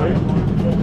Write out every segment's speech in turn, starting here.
No,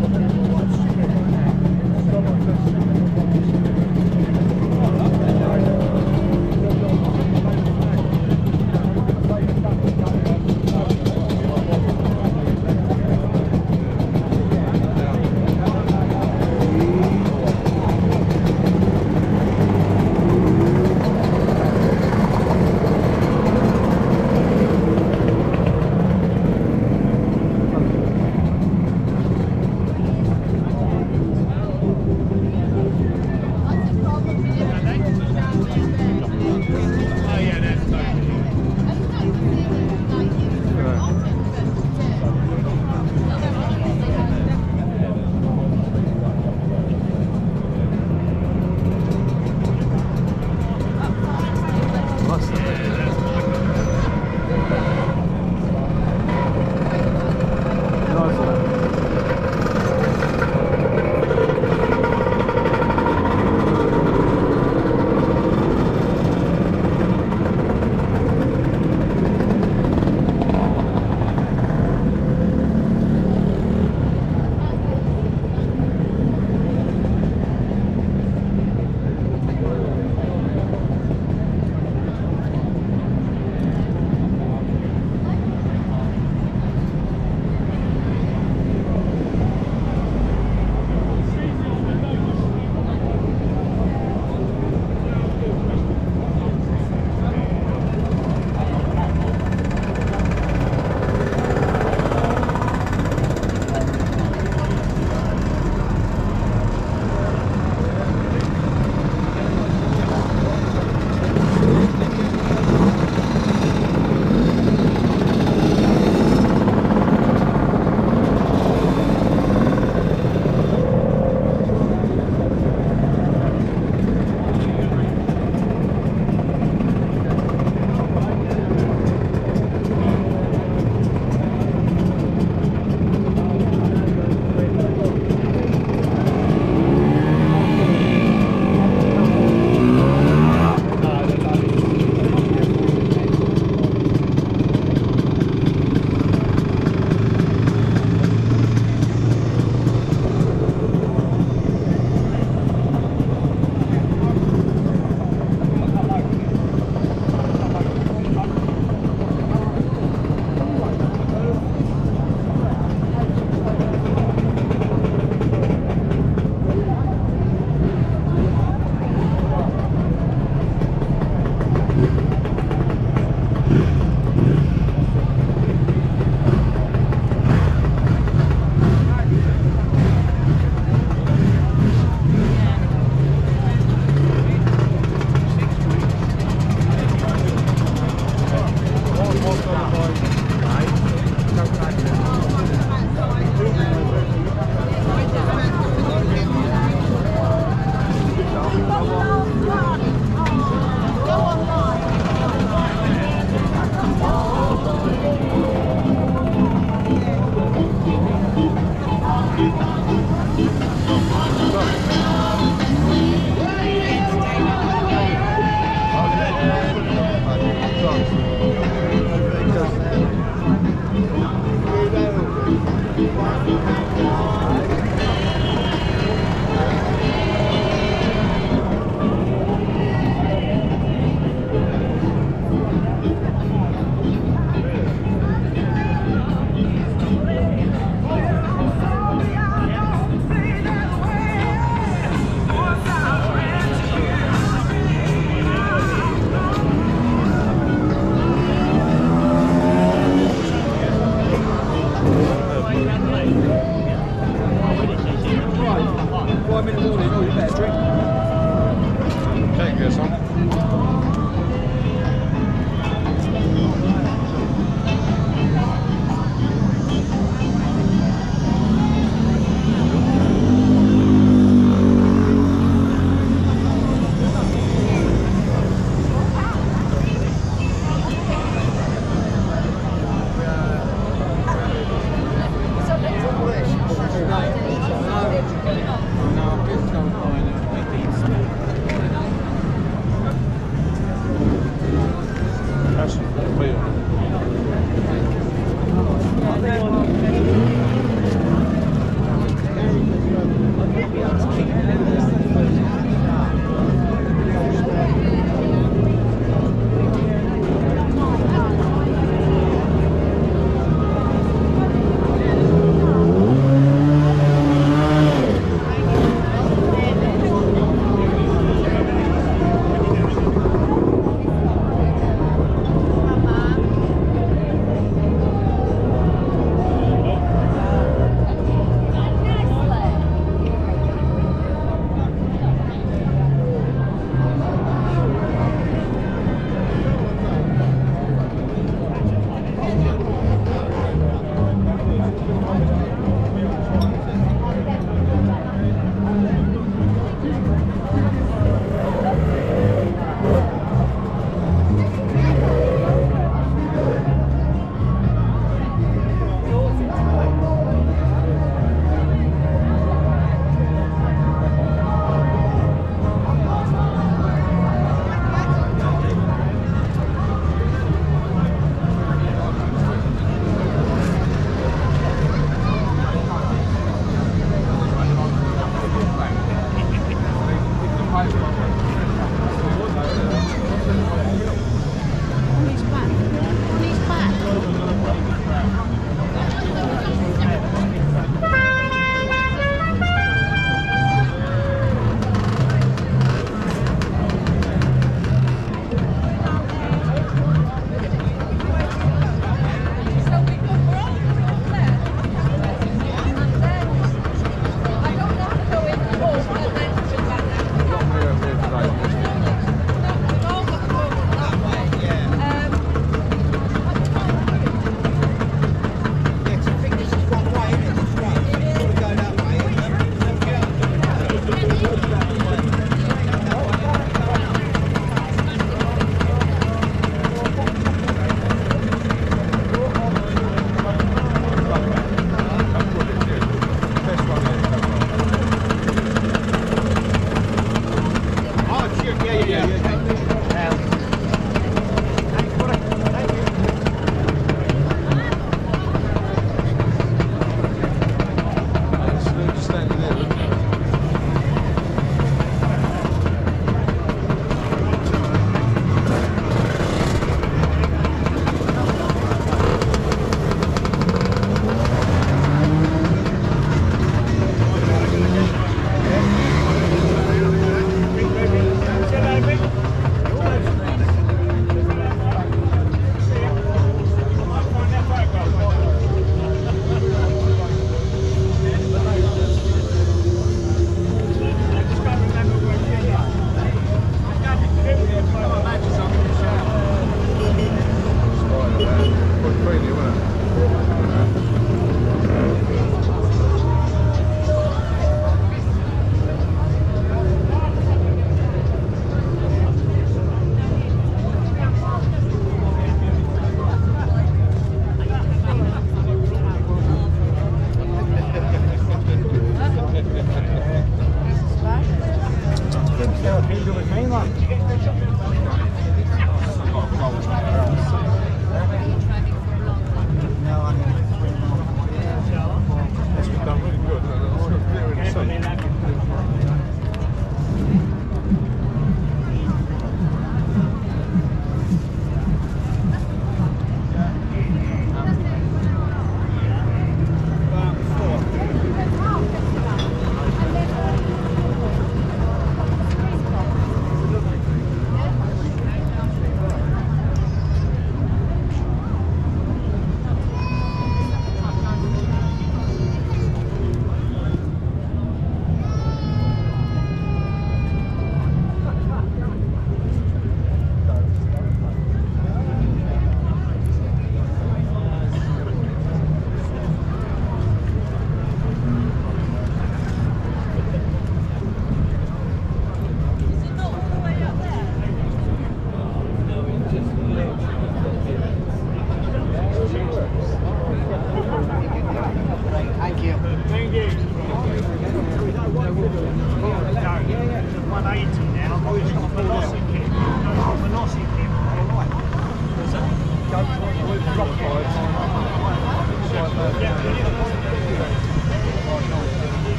では、天井の下へ。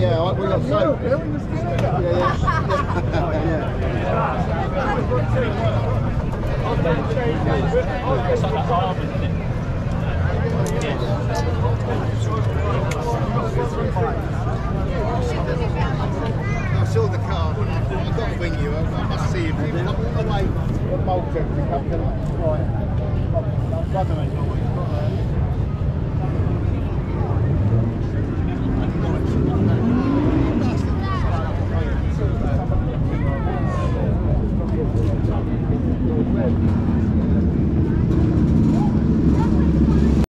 Yeah, I- we got so. Yeah, yeah. yeah. I saw the car. I've got to ring you. I must see him. I'm on the way from Malta to Right. My brother